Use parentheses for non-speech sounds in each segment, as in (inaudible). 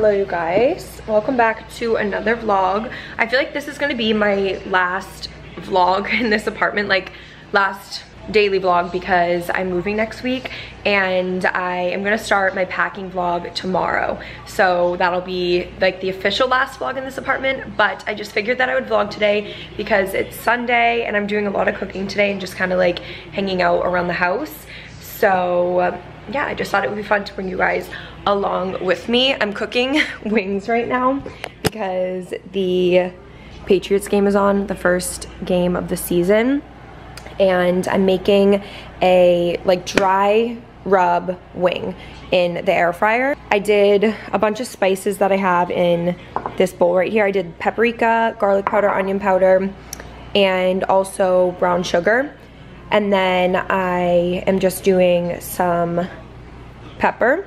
Hello you guys. Welcome back to another vlog. I feel like this is gonna be my last vlog in this apartment like last daily vlog because i'm moving next week and i am gonna start my packing vlog tomorrow. So that'll be like the official last vlog in this apartment but i just figured that i would vlog today because it's sunday and i'm doing a lot of cooking today and just kind of like hanging out around the house. So yeah, I just thought it would be fun to bring you guys along with me. I'm cooking (laughs) wings right now because the Patriots game is on, the first game of the season. And I'm making a like dry rub wing in the air fryer. I did a bunch of spices that I have in this bowl right here. I did paprika, garlic powder, onion powder, and also brown sugar. And then I am just doing some pepper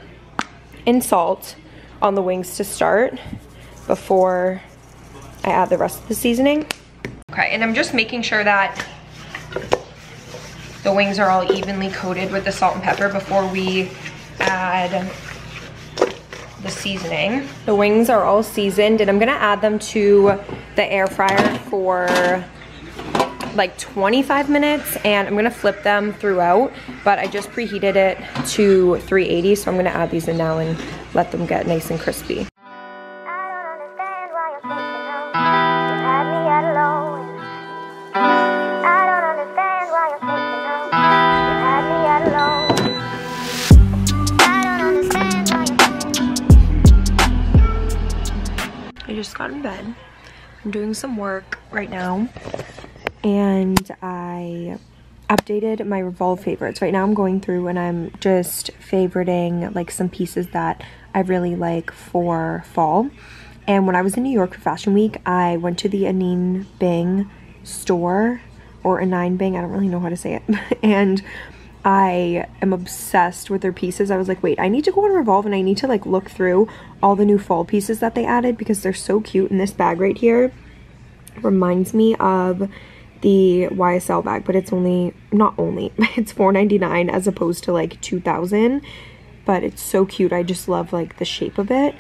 and salt on the wings to start before I add the rest of the seasoning. Okay, and I'm just making sure that the wings are all evenly coated with the salt and pepper before we add the seasoning. The wings are all seasoned and I'm gonna add them to the air fryer for like 25 minutes and I'm gonna flip them throughout, but I just preheated it to 380, so I'm gonna add these in now and let them get nice and crispy. I just got in bed. I'm doing some work right now and I updated my Revolve favorites. Right now I'm going through and I'm just favoriting like some pieces that I really like for fall. And when I was in New York for Fashion Week, I went to the Anine Bing store or Anine Bing, I don't really know how to say it. (laughs) and I am obsessed with their pieces. I was like, wait, I need to go on Revolve and I need to like look through all the new fall pieces that they added because they're so cute. And this bag right here reminds me of the YSL bag, but it's only, not only, (laughs) it's $4.99 as opposed to like 2000 but it's so cute. I just love like the shape of it.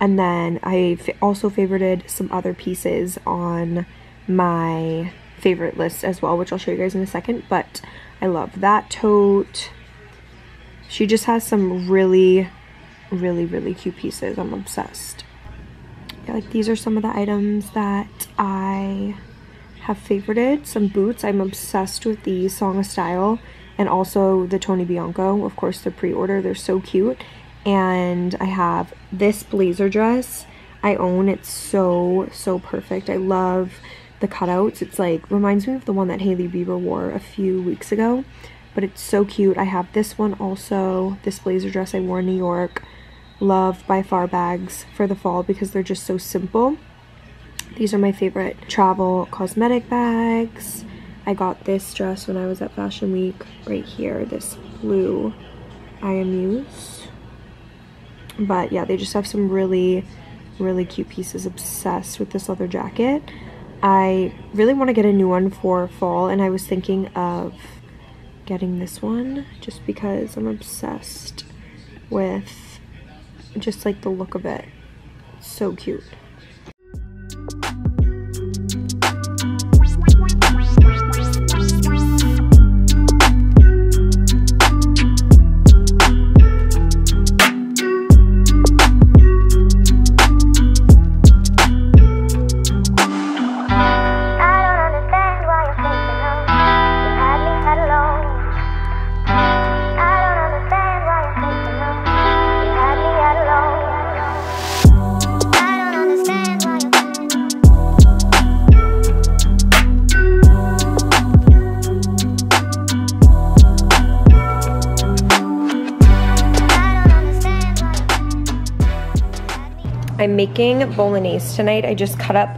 And then I also favorited some other pieces on my favorite list as well, which I'll show you guys in a second, but I love that tote. She just has some really, really, really cute pieces. I'm obsessed. Yeah, like these are some of the items that I have favorited. Some boots. I'm obsessed with the Song of Style and also the Tony Bianco. Of course, the pre-order. They're so cute. And I have this blazer dress. I own. It's so, so perfect. I love the cutouts. It's like, reminds me of the one that Hailey Bieber wore a few weeks ago. But it's so cute. I have this one also. This blazer dress I wore in New York. Love by far bags for the fall because they're just so simple. These are my favorite travel cosmetic bags. I got this dress when I was at Fashion Week right here, this blue IMUs. But yeah, they just have some really, really cute pieces. Obsessed with this leather jacket. I really want to get a new one for fall and I was thinking of getting this one just because I'm obsessed with just like the look of it. so cute. Making bolognese tonight. I just cut up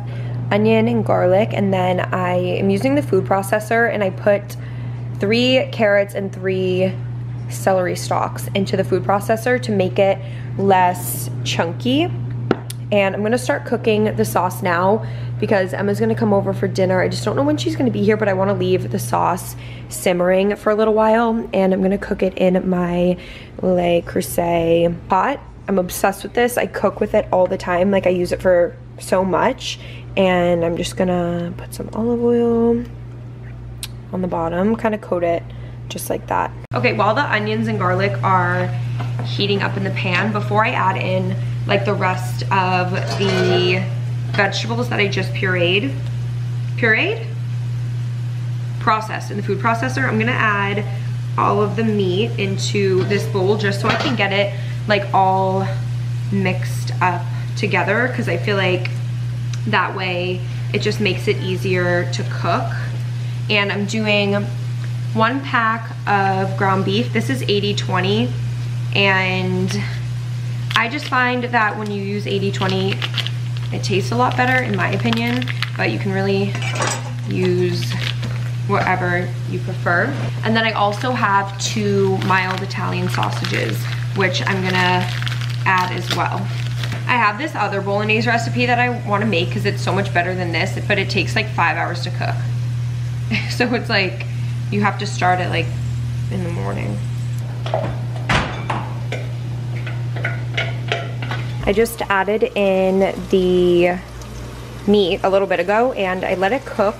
onion and garlic and then I am using the food processor and I put three carrots and three celery stalks into the food processor to make it less chunky. And I'm gonna start cooking the sauce now because Emma's gonna come over for dinner. I just don't know when she's gonna be here, but I wanna leave the sauce simmering for a little while and I'm gonna cook it in my Le Creuset pot. I'm obsessed with this. I cook with it all the time. Like I use it for so much. And I'm just gonna put some olive oil on the bottom, kind of coat it just like that. Okay, while the onions and garlic are heating up in the pan, before I add in like the rest of the vegetables that I just pureed, pureed? Processed in the food processor, I'm gonna add all of the meat into this bowl just so I can get it like all mixed up together because I feel like that way it just makes it easier to cook. And I'm doing one pack of ground beef. This is 80-20 and I just find that when you use 80-20 it tastes a lot better in my opinion but you can really use whatever you prefer. And then I also have two mild Italian sausages which I'm gonna add as well. I have this other bolognese recipe that I wanna make because it's so much better than this, but it takes like five hours to cook. (laughs) so it's like, you have to start it like in the morning. I just added in the meat a little bit ago and I let it cook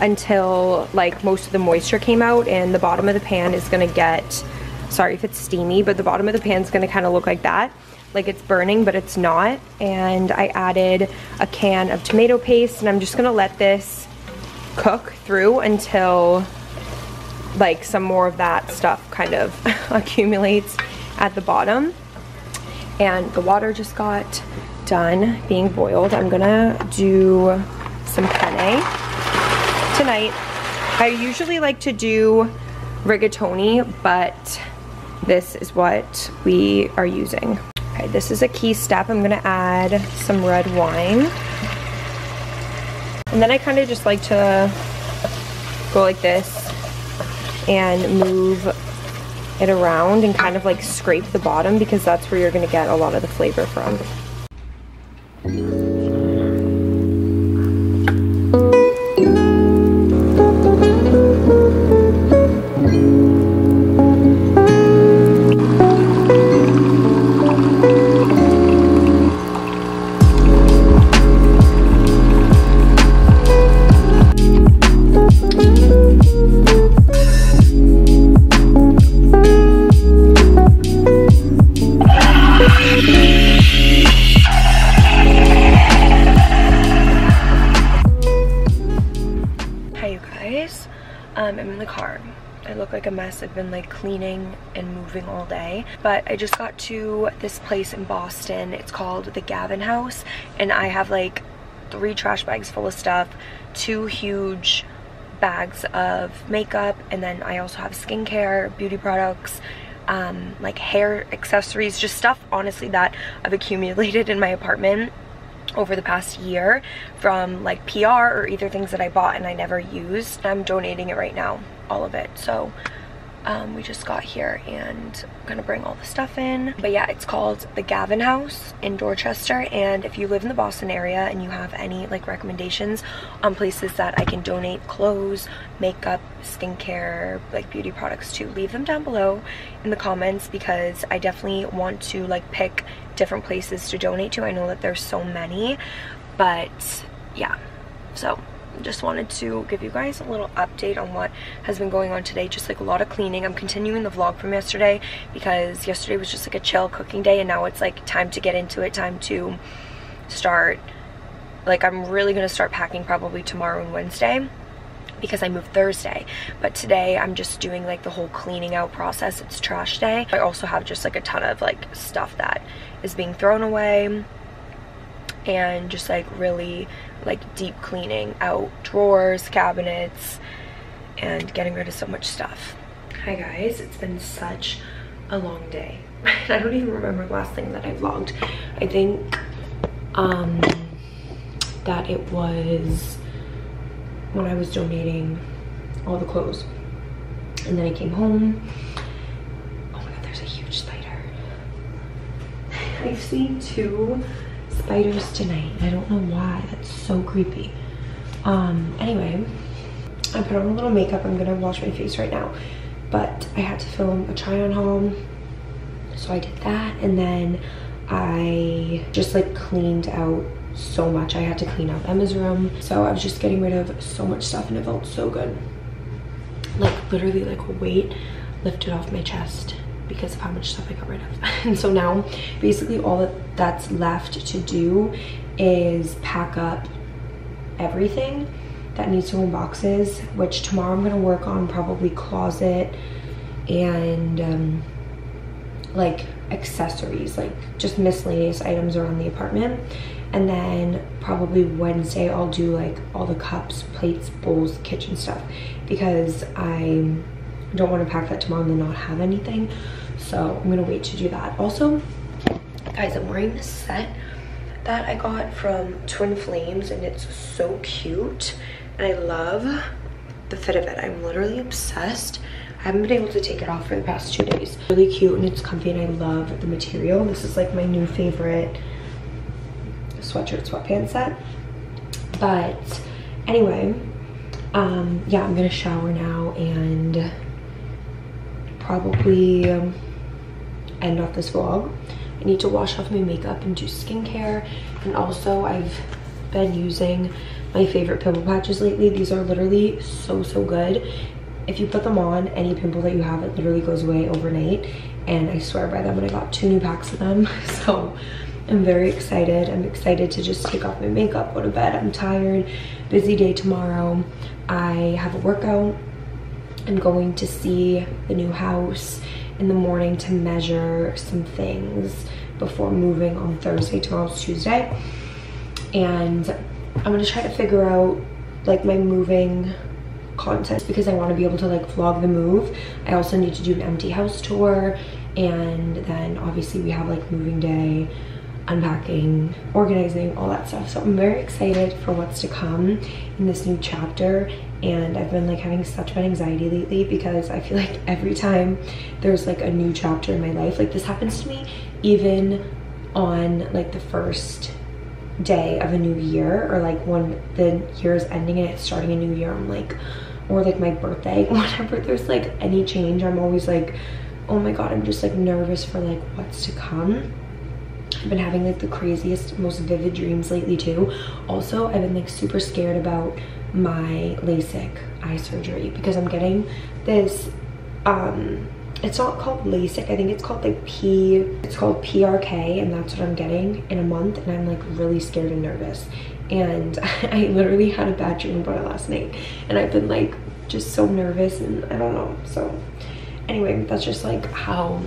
until like most of the moisture came out and the bottom of the pan is gonna get, sorry if it's steamy, but the bottom of the pan is gonna kind of look like that. Like it's burning but it's not. And I added a can of tomato paste and I'm just gonna let this cook through until like some more of that stuff kind of (laughs) accumulates at the bottom. And the water just got done being boiled. I'm gonna do some penne tonight. I usually like to do rigatoni but this is what we are using Okay, this is a key step. I'm gonna add some red wine. And then I kind of just like to go like this and move it around and kind of like scrape the bottom because that's where you're gonna get a lot of the flavor from. I've been like cleaning and moving all day. But I just got to this place in Boston. It's called the Gavin House. And I have like three trash bags full of stuff, two huge bags of makeup, and then I also have skincare, beauty products, um, like hair accessories, just stuff honestly that I've accumulated in my apartment over the past year from like PR or either things that I bought and I never used. I'm donating it right now, all of it. So um, we just got here and I'm gonna bring all the stuff in. But yeah, it's called the Gavin House in Dorchester. And if you live in the Boston area and you have any like recommendations on places that I can donate clothes, makeup, skincare, like beauty products to, leave them down below in the comments because I definitely want to like pick different places to donate to. I know that there's so many, but yeah, so just wanted to give you guys a little update on what has been going on today just like a lot of cleaning i'm continuing the vlog from yesterday because yesterday was just like a chill cooking day and now it's like time to get into it time to start like i'm really gonna start packing probably tomorrow and wednesday because I moved Thursday. But today I'm just doing like the whole cleaning out process. It's trash day. I also have just like a ton of like stuff that is being thrown away and just like really like deep cleaning out drawers, cabinets, and getting rid of so much stuff. Hi guys, it's been such a long day. (laughs) I don't even remember the last thing that I vlogged. I think um, that it was when I was donating all the clothes. And then I came home. Oh my god, there's a huge spider. (laughs) I've seen two spiders tonight. I don't know why. That's so creepy. Um, anyway, I put on a little makeup. I'm gonna wash my face right now. But I had to film a try on haul. So I did that and then I just like cleaned out so much. I had to clean out Emma's room. So I was just getting rid of so much stuff and it felt so good. Like literally like weight lifted off my chest because of how much stuff I got rid of. (laughs) and so now basically all that that's left to do is pack up everything that needs to go in boxes, which tomorrow I'm gonna work on probably closet and um, like accessories, like just miscellaneous items around the apartment. And then probably Wednesday I'll do like all the cups, plates, bowls, kitchen stuff because I don't want to pack that tomorrow and then not have anything. So I'm gonna wait to do that. Also, guys, I'm wearing this set that I got from Twin Flames and it's so cute. And I love the fit of it. I'm literally obsessed. I haven't been able to take it off for the past two days. Really cute and it's comfy and I love the material. This is like my new favorite sweatshirt sweatpants set. But anyway, um, yeah, I'm gonna shower now and probably um, end off this vlog. I need to wash off my makeup and do skincare. And also I've been using my favorite pimple patches lately. These are literally so, so good. If you put them on any pimple that you have it literally goes away overnight. And i swear by them and i got two new packs of them. (laughs) So i'm very excited. I'm excited to just take off my makeup go to bed. I'm tired. Busy day tomorrow. I have a workout i'm going to see the new house in the morning to measure some things before moving on thursday tomorrow's tuesday and i'm going to try to figure out like my moving content because I want to be able to like vlog the move. I also need to do an empty house tour and then obviously we have like moving day, unpacking, organizing, all that stuff. So I'm very excited for what's to come in this new chapter and I've been like having such bad anxiety lately because I feel (laughs) like every time there's like a new chapter in my life, like this happens to me even on like the first day of a new year or like when the year is ending and it's starting a new year i'm like or like my birthday (laughs) whenever there's like any change i'm always like oh my god i'm just like nervous for like what's to come I've been having like the craziest, most vivid dreams lately too. Also, I've been like super scared about my LASIK eye surgery because I'm getting this um it's not called LASIK. I think it's called like P, it's called PRK and that's what I'm getting in a month and I'm like really scared and nervous. And (laughs) I literally had a bad dream about it last night and I've been like just so nervous and I don't know. So anyway, that's just like how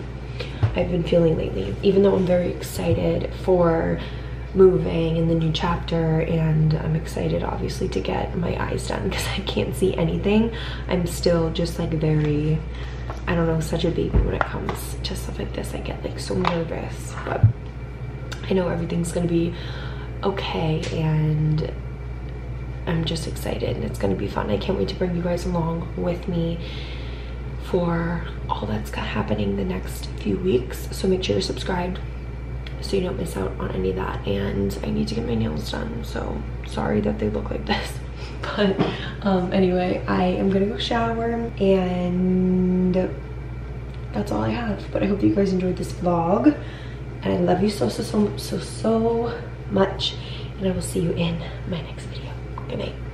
I've been feeling lately. Even though I'm very excited for moving in the new chapter and I'm excited obviously to get my eyes done (laughs) because I can't see anything. I'm still just like very I don't know, such a baby when it comes to stuff like this. I get like so nervous, but I know everything's gonna be okay and I'm just excited and it's gonna be fun. I can't wait to bring you guys along with me for all that's happening the next few weeks. So make sure you're subscribed so you don't miss out on any of that. And I need to get my nails done, so sorry that they look like this. (laughs) but um, anyway, I am gonna go shower and that's all I have. But I hope you guys enjoyed this vlog and I love you so, so, so, so, so much. And I will see you in my next video. Good night.